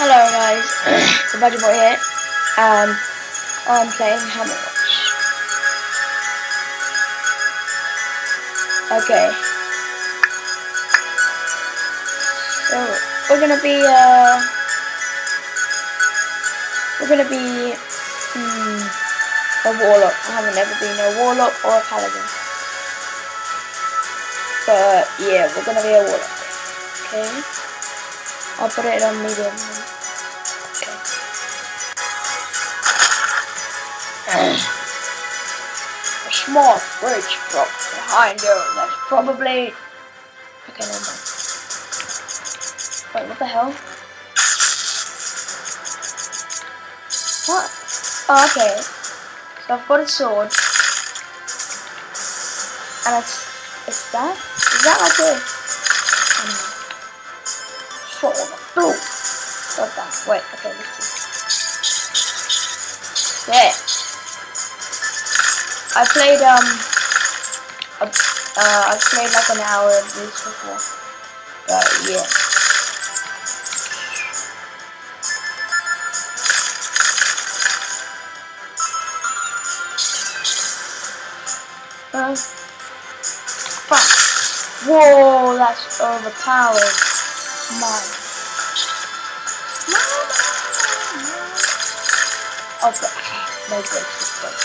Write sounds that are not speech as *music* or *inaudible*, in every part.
Hello guys, it's Badger Boy here, and I'm playing Hammerwatch. Okay. So, we're gonna be, uh, we're gonna be, hmm, a Warlock. I haven't ever been a Warlock or a Paladin. But, yeah, we're gonna be a Warlock. Okay. I'll put it on medium. Okay. A small bridge broke behind you. That's probably. Okay, never mind. Wait, what the hell? What? Oh, okay. So I've got a sword. And it's. It's that? Is that like a. That. Wait, okay, let's see. Yeah. I played, um. A, uh, I played like an hour of this before. But, yeah. Uh, fuck. Whoa, that's overpowered. My. Okay. No good. Just good.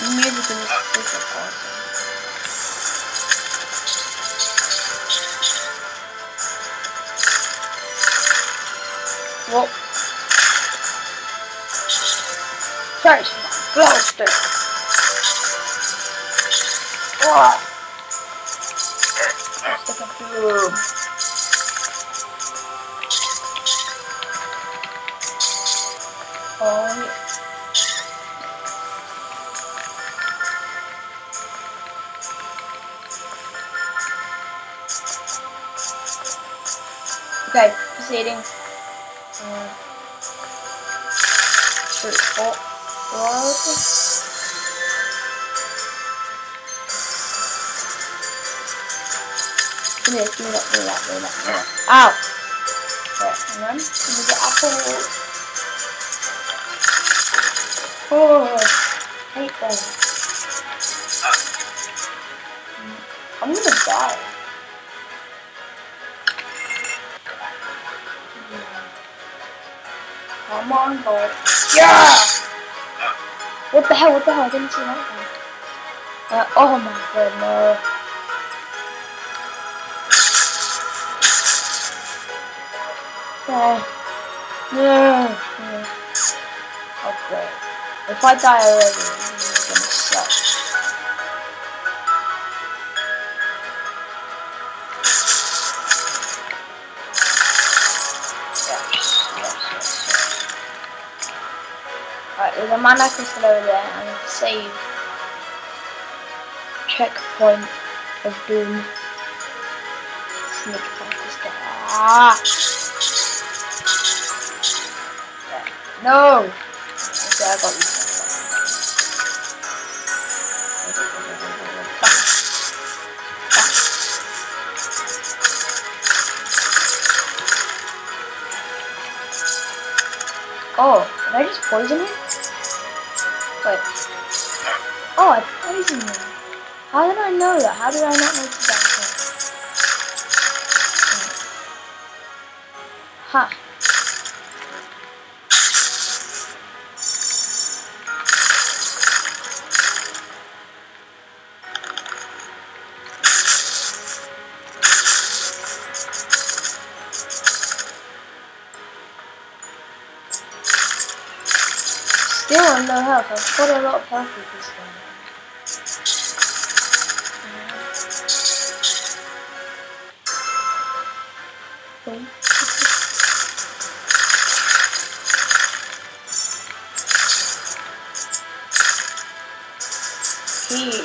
The music in this is awesome. Whoa. First blaster. Whoa. Let's a few. Okay, proceeding. Four. Give me that, give me that, give me that, give me that, give me that. Ow! Hang on. Give me the apple. Oh, hate them. I'm gonna die. Come on, boy. Yeah! What the hell? What the hell? I didn't see that guy. Uh, oh my god, no. Oh. No. no. Okay. If I die already, it's gonna suck. Yes, yes, yes. Alright, there's a mana crystal over there and save checkpoint of doom. Sneak past this guy. Ah! There. No! Okay, I got you. Oh, did I just poison him? Wait. Oh, I poisoned him. How did I know that? How did I not notice that hmm. before? On low health. I've got a lot of health with this one. Boom. Here.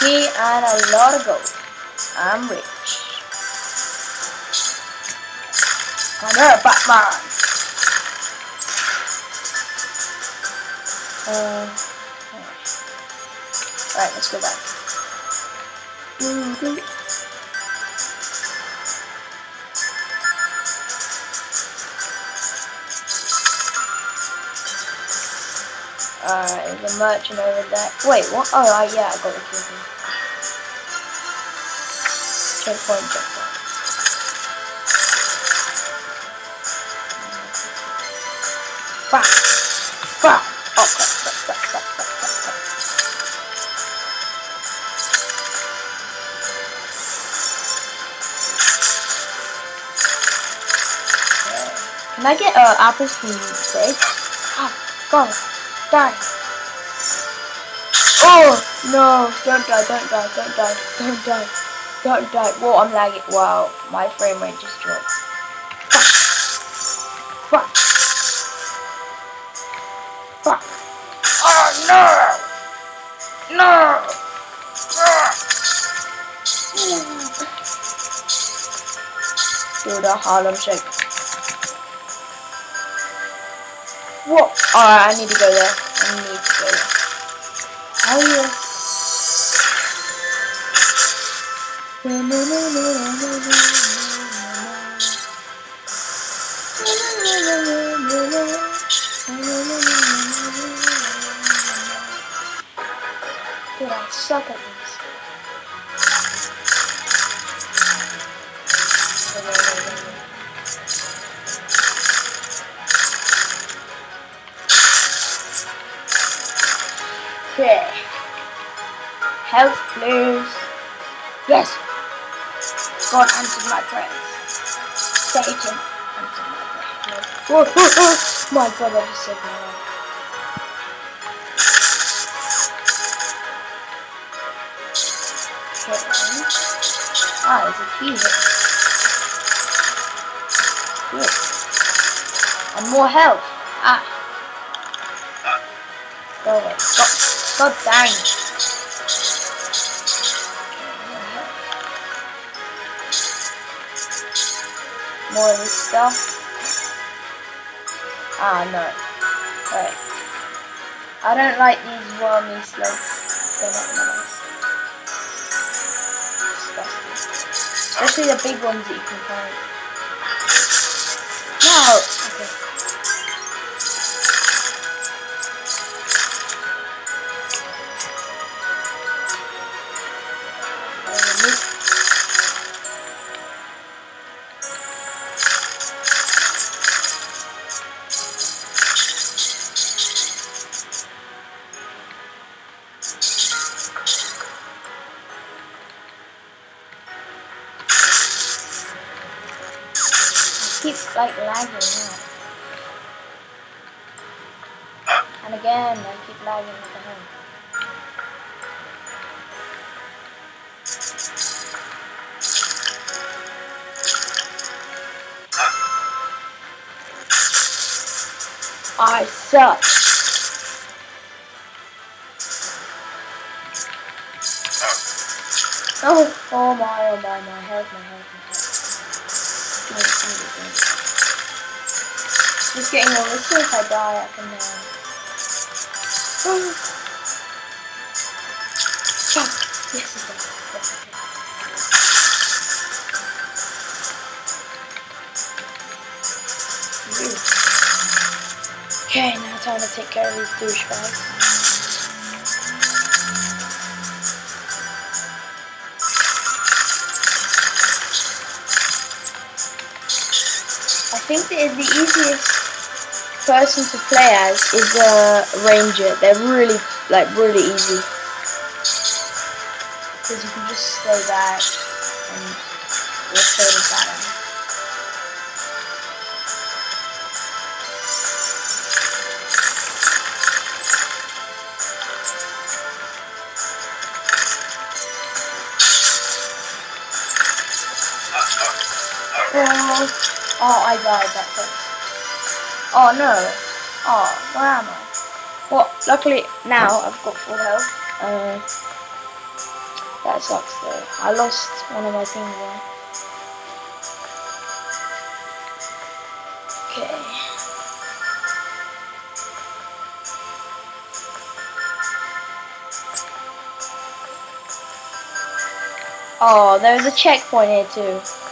He and a lot of gold. I'm rich. Come here, Batman. Uh, Right, let's go back. Alright, there's a merchant over there. Wait, what? Oh, yeah, I got the key. Checkpoint, checkpoint. Bah! Bah! Oh, crap, crap, crap, crap, crap, crap, crap. Can I get uh, apples from the fridge? Ah, go, die. Oh no! Don't die! Don't die! Don't die! Don't die! Don't die! Whoa! I'm lagging. Wow! My frame rate just dropped. Do the Harlem Shake. What? Alright, oh, I need to go there. I need to go there. How are you? Dude, I suck at this. Okay. Health, please. Yes. God answered my prayers. Satan answered my prayers. My I just saved my life. Okay. Ah, there's a key here. And more health. Ah. Go away. God, God dang it. More of this stuff. Ah, no. Right. I don't like these wormy slugs. They're not nice. Especially the big ones that you can find. Keep like lagging now. And again, I keep lagging home. I suck. Oh, oh my, oh my, my health, my health, wait, wait, wait. Just getting this so if I die, I can uh... Yes, Okay, now time to take care of these douchebags. Think that the easiest person to play as is a ranger. They're really, like, really easy. Because you can just stay back and so the. Oh, I died that first. Oh no. Oh, where am I? Well, luckily now I've got full health. Uh, that sucks though. I lost one of my things there. Okay. Oh, there's a checkpoint here too.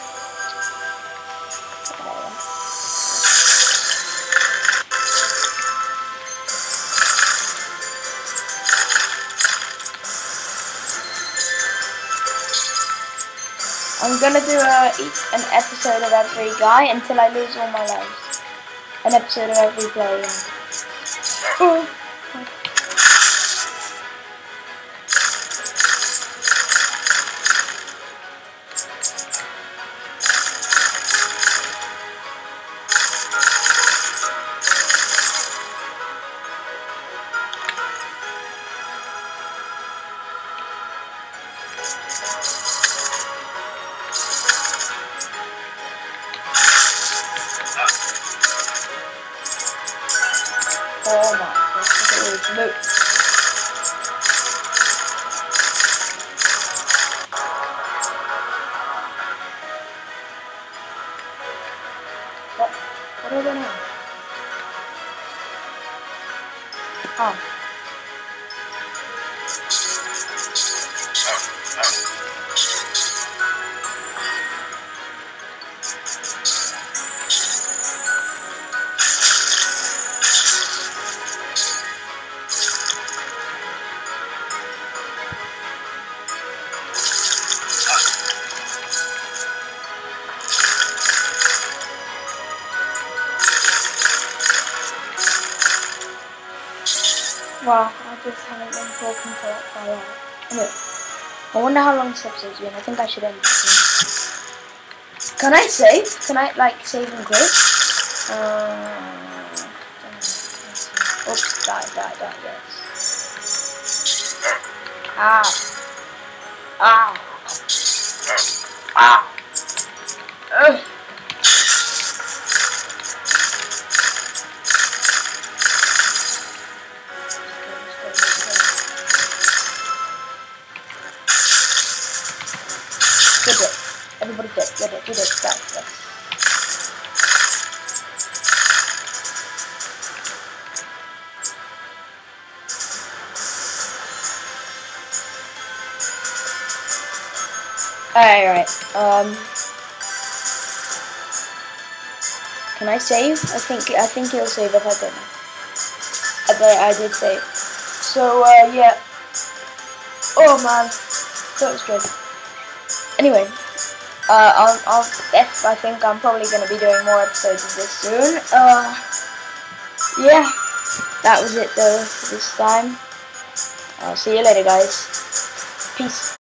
I'm gonna do uh, a, an episode of every guy until I lose all my lives. An episode of every player. *laughs* Wow, I just haven't been talking for that far out. Anyway, I wonder how long this episode's been. I think I should end soon. Can I save? Can I, like, save and quit? Uh, oops, die, die, die, yes. Ah. Ah. Ah. Ugh. Alright, alright. Um Can I save? I think I think it'll save if I don't know. I I did save. So uh yeah. Oh man. That was good. Anyway, uh, I'll, I'll, think I'm probably going to be doing more episodes of this soon. Uh, yeah, that was it though this time. I'll see you later, guys. Peace.